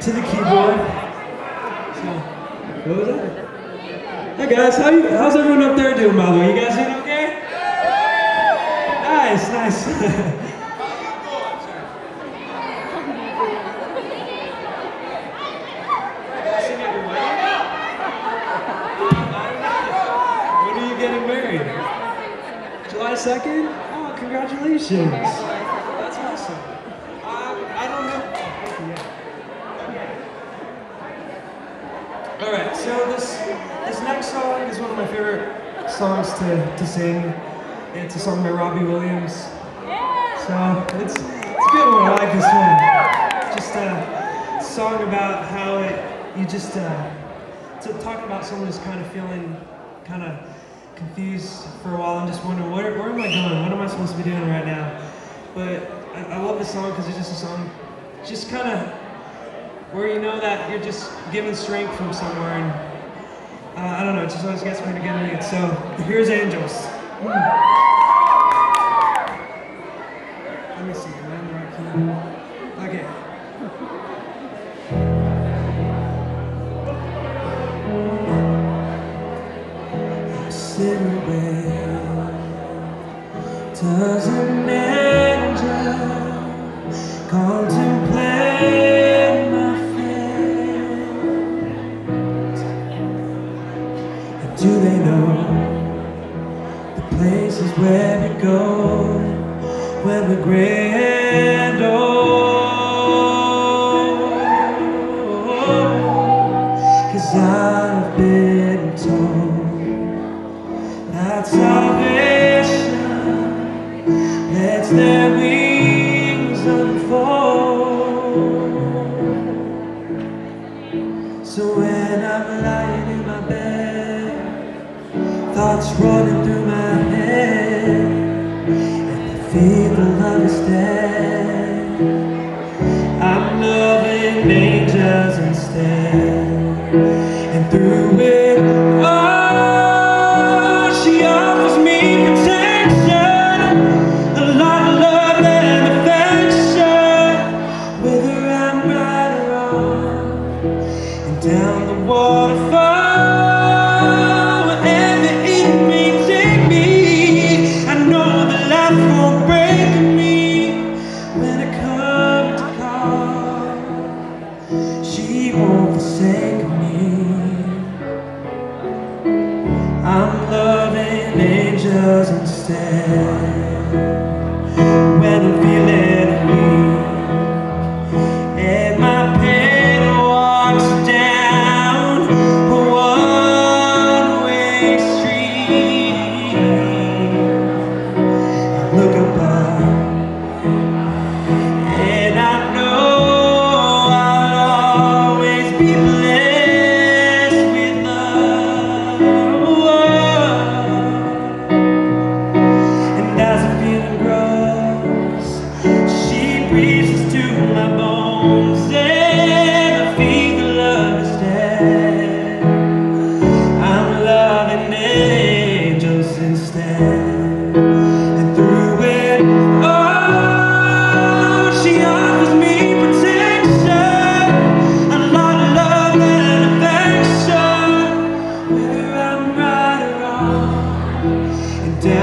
to the keyboard. So, what was that? Hey guys, how you, how's everyone up there doing by the way? You guys doing okay? Nice, nice. When are you getting married? July 2nd? Oh, congratulations. That's awesome. Um, I don't know. All right, so this this next song is one of my favorite songs to, to sing. It's a song by Robbie Williams. So it's, it's a good one. I like this one. Just a song about how it, you just uh, to talk about someone who's kind of feeling kind of confused for a while and just wondering where, where am I going? What am I supposed to be doing right now? But I, I love this song because it's just a song, just kind of where you know that you're just given strength from somewhere and uh, I don't know, it just always gets me to get it. So here's Angels. Let me see, I in the right key? Okay. Does an angel contemplate do they know the places where we go when we're gray and old? Oh. Cause I've been told that salvation lets their wings thoughts running through my head, and the is dead. I'm loving angels instead. And through I'm loving angels instead. When I'm feeling weak